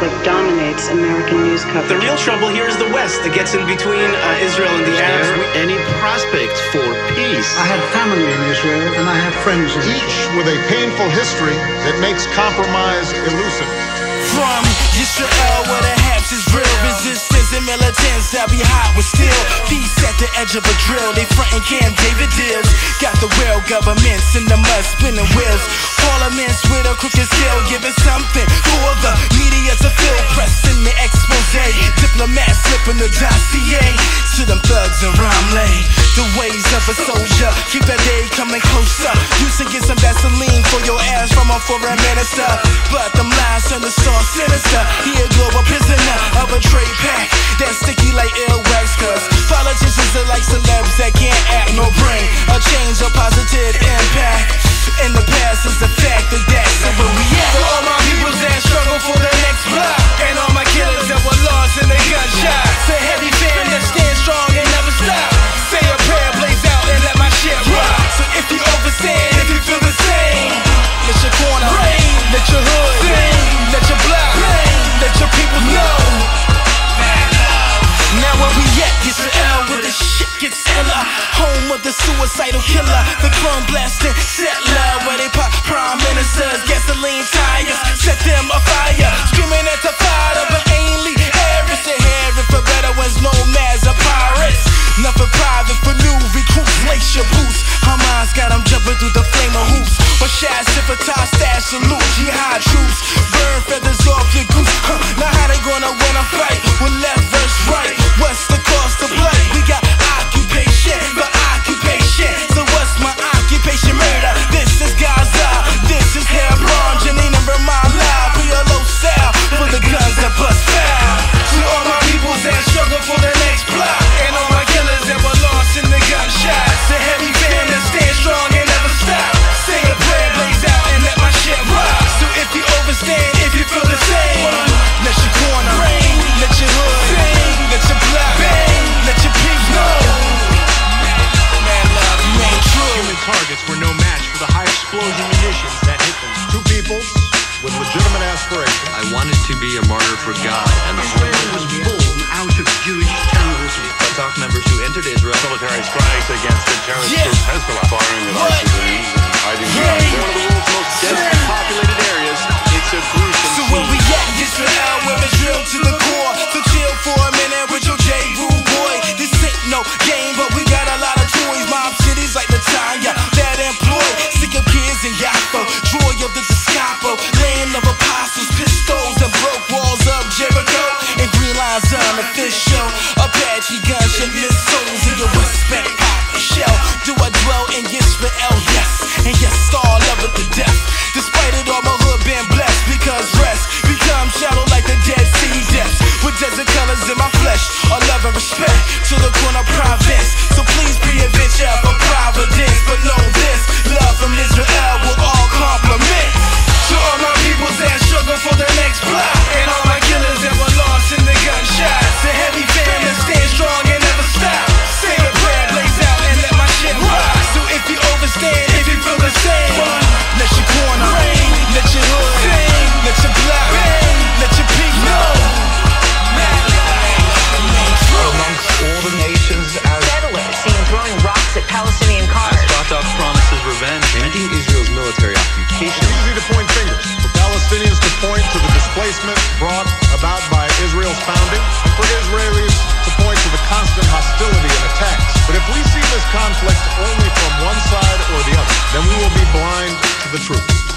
conflict dominates American news The real trouble here is the West that gets in between uh, Israel and the Arabs. there any prospect for peace? I have family in Israel and I have friends in Israel. each with a painful history that makes compromise elusive. From Israel, where the haps is real resistance and militants that be hot with steel. Peace at the edge of a drill. They frontin' Camp David deals. Got the real governments in the mud spinning wheels. Parliaments with a crooked skill, giving something for the media to fill. Pressing the expose. Diplomats slipping the dossier to them thugs and Romley. The ways of a soldier. Keep that day coming closer. Used to get some Vaseline your ass from a foreign minister. But them lies turn the saw sinister. He a global prisoner of a trade pack. That's sticky like ill wax. Cause politicians are like celebs that can't act no bring a change or positive impact. In the past is the fact that. So where we of killer, the chrome blasting with legitimate aspirations. I wanted to be a martyr for God and the Israel was born out of Jewish terrorism. Fatah members who entered Israel. military strikes against the terrorist Yeah. group Hezbollah, firing at What? civilians and hiding behind let your amongst all the nations Settlers seen throwing rocks at Palestinian cars. Promises revenge, ending Israel's military occupation. It's easy to point fingers. For Palestinians to point to the displacement brought about by Israel's founding, conflict only from one side or the other, then we will be blind to the truth.